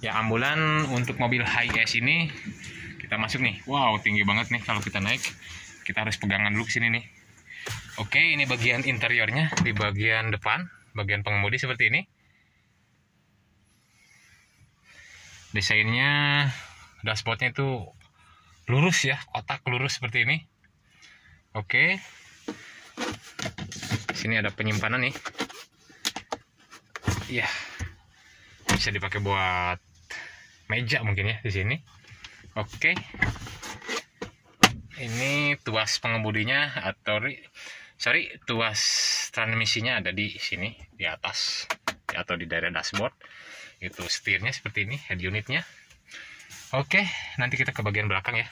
Ya ambulan untuk mobil high S ini kita masuk nih. Wow, tinggi banget nih kalau kita naik. Kita harus pegangan dulu ke sini nih. Oke, ini bagian interiornya di bagian depan, bagian pengemudi seperti ini. Desainnya dashboardnya itu lurus ya, kotak lurus seperti ini. Oke. Sini ada penyimpanan nih. Iya. Bisa dipakai buat meja mungkin ya di sini. Oke. Ini tuas pengemudinya atau sorry tuas transmisinya ada di sini di atas atau di daerah dashboard. Itu setirnya seperti ini, head unitnya. Oke, nanti kita ke bagian belakang ya.